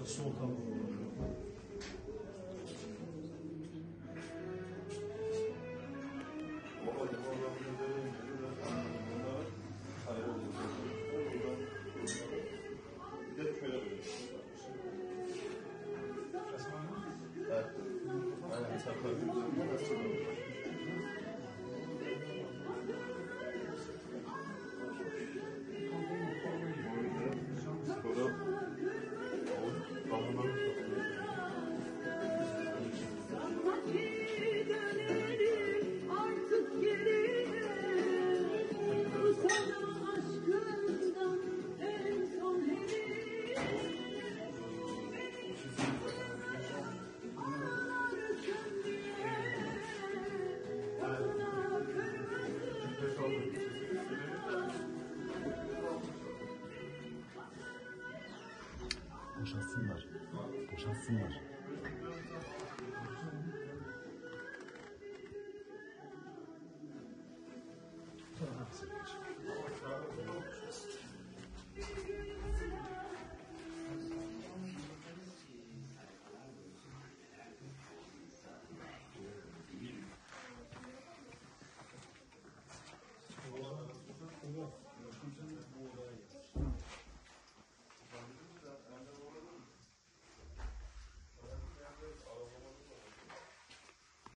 の総。Boşalsınlar. Boşalsınlar.